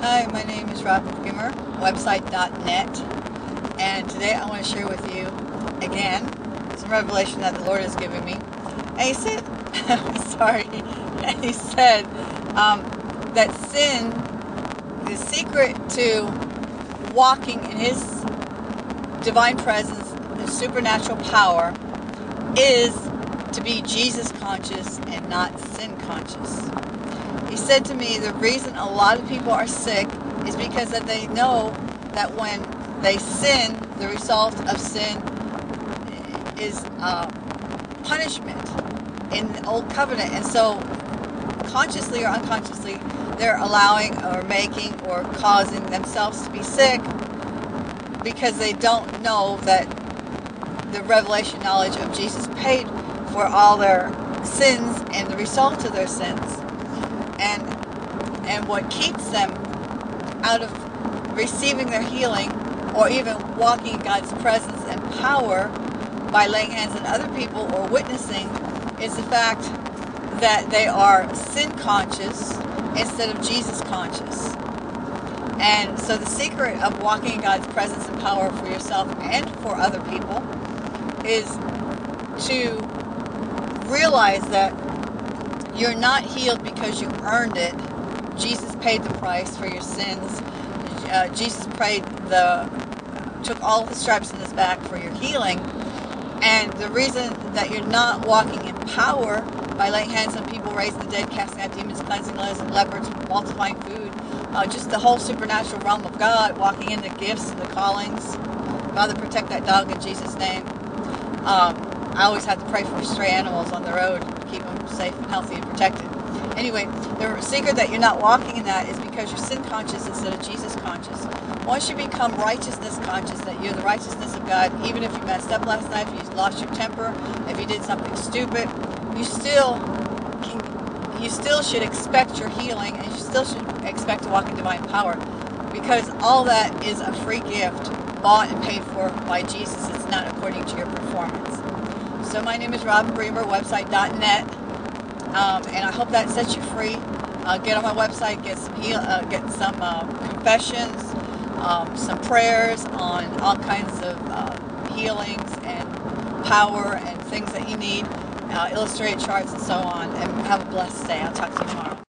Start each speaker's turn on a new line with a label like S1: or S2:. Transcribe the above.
S1: Hi, my name is Robin Bremer, website.net, and today I want to share with you again some revelation that the Lord has given me. And He said, sorry, and He said um, that sin, the secret to walking in His divine presence and supernatural power is to be Jesus conscious and not sin conscious. He said to me the reason a lot of people are sick is because that they know that when they sin, the result of sin is uh, punishment in the old covenant. And so, consciously or unconsciously, they're allowing or making or causing themselves to be sick because they don't know that the revelation knowledge of Jesus paid for all their sins and the result of their sins and and what keeps them out of receiving their healing or even walking in God's presence and power by laying hands on other people or witnessing is the fact that they are sin conscious instead of Jesus conscious. And so the secret of walking in God's presence and power for yourself and for other people is to realize that you're not healed because you earned it. Jesus paid the price for your sins. Uh, Jesus paid the took all the stripes in his back for your healing. And the reason that you're not walking in power by laying hands on people, raising the dead, casting out demons, cleansing leopards, multiplying food, uh, just the whole supernatural realm of God, walking in the gifts and the callings. Father, protect that dog in Jesus' name. Um, I always have to pray for stray animals on the road, keep them safe and healthy and protected. Anyway, the secret that you're not walking in that is because you're sin conscious instead of Jesus conscious. Once you become righteousness conscious, that you're the righteousness of God, even if you messed up last night, if you lost your temper, if you did something stupid, you still can, you still should expect your healing, and you still should expect to walk in divine power, because all that is a free gift, bought and paid for by Jesus. It's not according to your performance. So my name is Robin Bremer, website.net, um, and I hope that sets you free. Uh, get on my website, get some heal, uh, get some uh, confessions, um, some prayers on all kinds of uh, healings and power and things that you need, uh, illustrated charts and so on. And have a blessed day. I'll talk to you tomorrow.